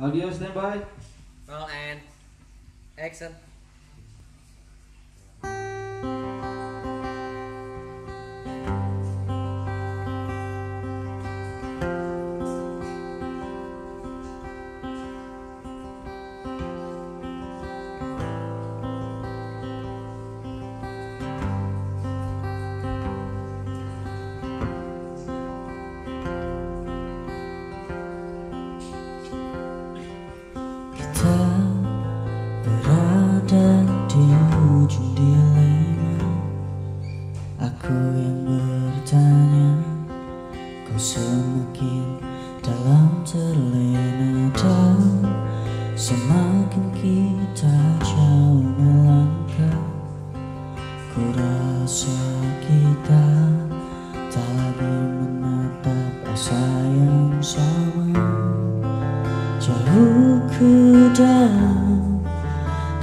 Audio standby. Roll and action. Semakin kita jauh melangkah Ku rasa kita tak lagi menatap asa yang sama. Jauh ke dalam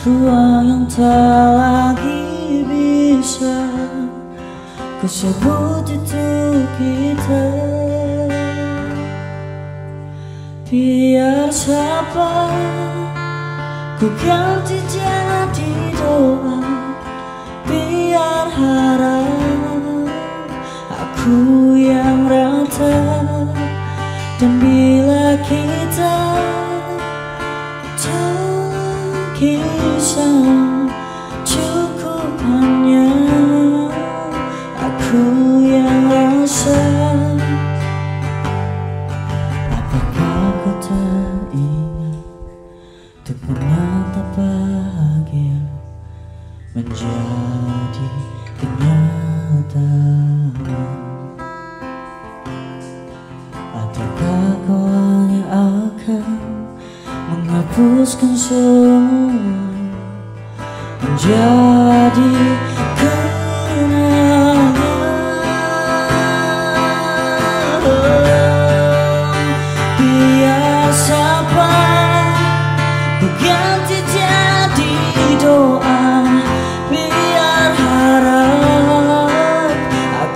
ruang yang tak lagi bisa Ku sebut itu kita Biar siapa Ku ganti jadi doa. Biar harap Aku yang ratap dan bila kita tak kisah Menjadi kenyataan. Ataukah kau hanya akan menghapuskan semua menjadi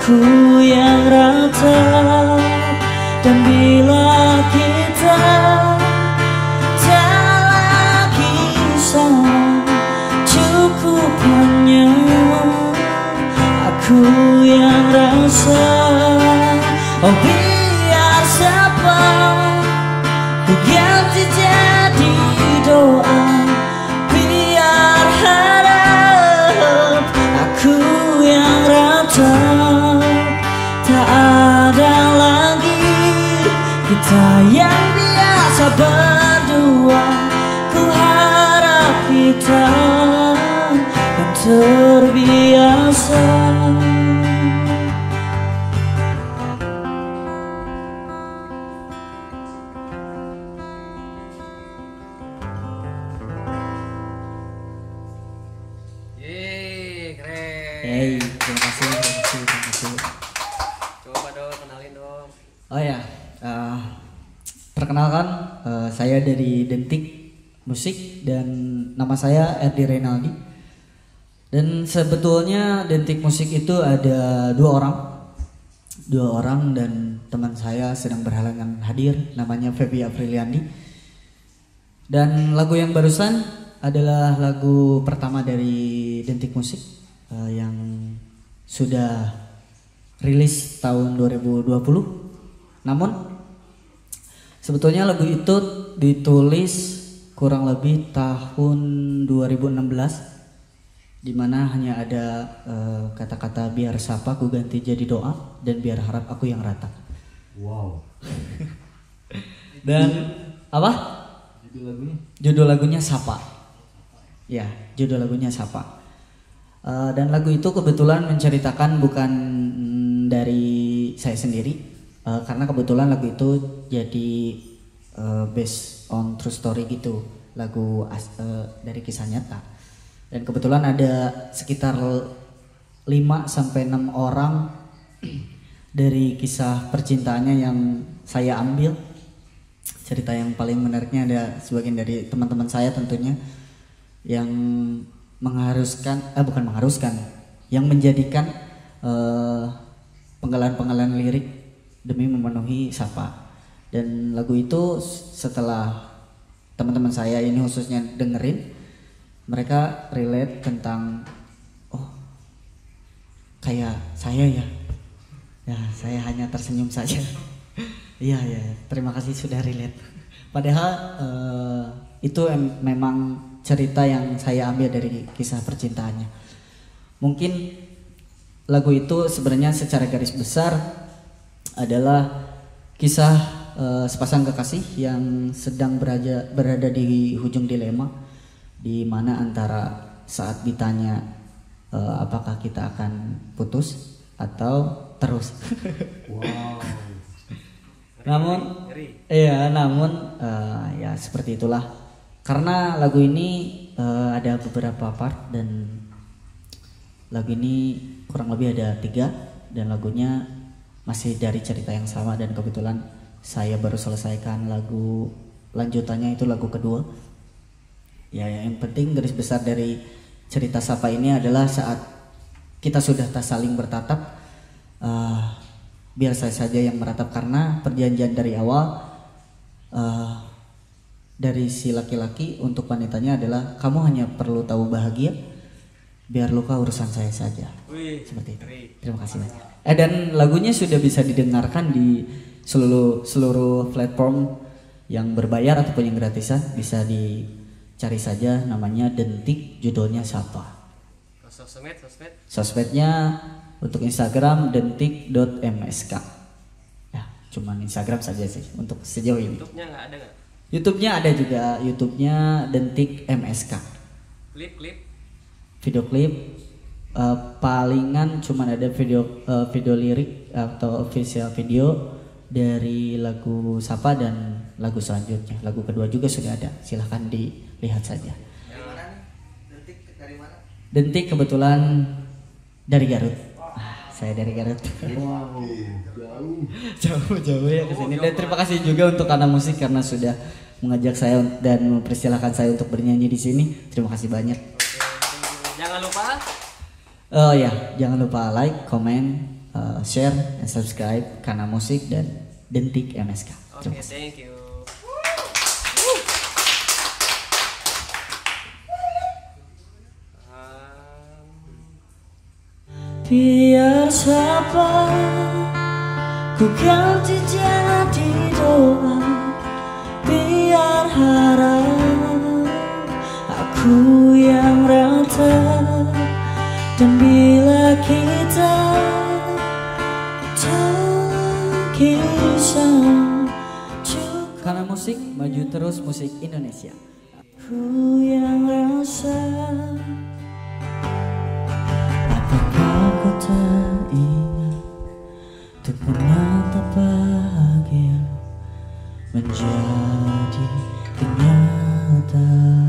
aku yang ratap Dan bila kita tak lagi Cukup hanya aku yang rasa Oh biar siapa? Ku ganti jadi doa Biar harap aku yang ratap kita yang biasa berdua Ku harap kita yang terbiasa Yeay, keren. Hey, terima kasih, terima kasih, terima kasih. Coba dong kenalin dong. Oh ya, eh, perkenalkan eh, saya dari Dentik Musik dan nama saya Erdi Renaldi. Dan sebetulnya Dentik Musik itu ada dua orang, dua orang dan teman saya sedang berhalangan hadir, namanya Feby Apriliandi. Dan lagu yang barusan adalah lagu pertama dari Dentik Musik eh, yang sudah rilis tahun 2020. Namun sebetulnya lagu itu ditulis kurang lebih tahun 2016 di mana hanya ada eh, kata-kata biar sapa ku ganti jadi doa dan biar harap aku yang rata. Wow. Dan apa? Judul lagunya. Judul lagunya Sapa. Ya, judul lagunya Sapa. Eh, dan lagu itu kebetulan menceritakan bukan mm, dari saya sendiri, eh, karena kebetulan lagu itu jadi eh, based on true story gitu, lagu as- eh, dari kisah nyata. Dan kebetulan ada sekitar 5 sampai 6 orang dari kisah percintaannya yang saya ambil cerita yang paling menariknya ada sebagian dari teman-teman saya tentunya yang mengharuskan eh bukan mengharuskan yang menjadikan eh, penggalan-penggalan lirik demi memenuhi sapa dan lagu itu setelah teman-teman saya ini khususnya dengerin mereka relate tentang oh kayak saya ya. Ya saya hanya tersenyum saja. Iya iya. Terima kasih sudah relate. Padahal eh, itu em- memang cerita yang saya ambil dari kisah percintaannya. Mungkin lagu itu sebenarnya secara garis besar adalah kisah eh, sepasang kekasih yang sedang berada berada di ujung dilema di mana antara saat ditanya eh, apakah kita akan putus atau terus. Wow. namun Ngeri. iya, namun eh, ya seperti itulah. Karena lagu ini eh, ada beberapa part dan lagu ini kurang lebih ada tiga dan lagunya masih dari cerita yang sama dan kebetulan saya baru selesaikan lagu lanjutannya itu lagu kedua. Ya yang penting garis besar dari cerita Sapa ini adalah saat kita sudah tak saling bertatap eh, biar saya saja yang meratap. Karena perjanjian dari awal eh, dari si laki-laki untuk wanitanya adalah kamu hanya perlu tahu bahagia biar luka urusan saya saja Wih. seperti itu. Terima kasih. Mas. Eh dan lagunya sudah bisa didengarkan di seluruh seluruh platform yang berbayar ataupun yang gratisan bisa dicari saja namanya Dentik judulnya siapa. Oh, Sosmed, sosmed. Sosmednya untuk Instagram dentik.msk. Ya, cuman Instagram saja sih untuk sejauh ini. YouTube-nya nggak ada nggak? YouTube-nya ada juga, YouTube-nya Dentik MSK. Klip, klip. Video klip eh, palingan cuman ada video eh, video lirik atau official video dari lagu Sapa dan lagu selanjutnya. Lagu kedua juga sudah ada silahkan dilihat saja. Dentik kebetulan dari Garut. Ah, saya dari Garut. Wow. Jauh. jauh jauh ya ke sini. Dan terima kasih juga untuk anak musik karena sudah mengajak saya dan mempersilahkan saya untuk bernyanyi di sini. Terima kasih banyak Jangan lupa Oh ya, jangan lupa like, comment, uh, share, dan subscribe karena musik dan Dentik MSK. Oke, kasih. thank you. Um, Biar siapa ku ganti jadi doa Biar harap aku yang Karena musik maju terus musik Indonesia. Ku yang rasa Apakah ku tak ingat Untuk pernah tak bahagia Menjadi kenyataan